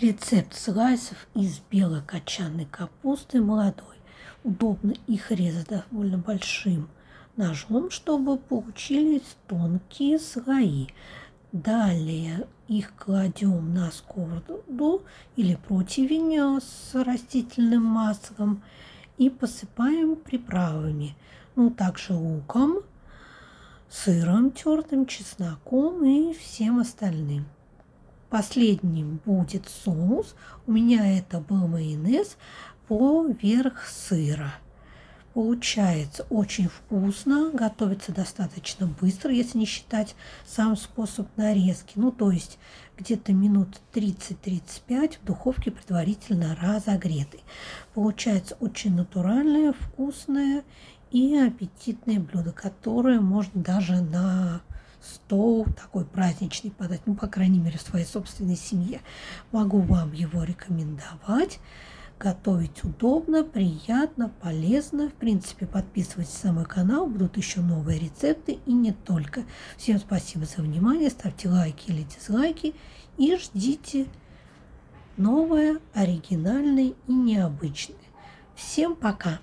Рецепт слайсов из белой кочанной капусты молодой. Удобно их резать довольно большим ножом, чтобы получились тонкие слои. Далее их кладем на сковороду или противень с растительным маслом и посыпаем приправами. Ну, также луком, сыром тертым, чесноком и всем остальным. Последним будет соус. У меня это был майонез поверх сыра. Получается очень вкусно, готовится достаточно быстро, если не считать сам способ нарезки. Ну, то есть где-то минут 30-35 в духовке предварительно разогретый. Получается очень натуральное, вкусное и аппетитное блюдо, которое можно даже на стол такой праздничный подать, ну, по крайней мере, в своей собственной семье. Могу вам его рекомендовать. Готовить удобно, приятно, полезно. В принципе, подписывайтесь на мой канал, будут еще новые рецепты и не только. Всем спасибо за внимание, ставьте лайки или дизлайки и ждите новое, оригинальное и необычное. Всем пока!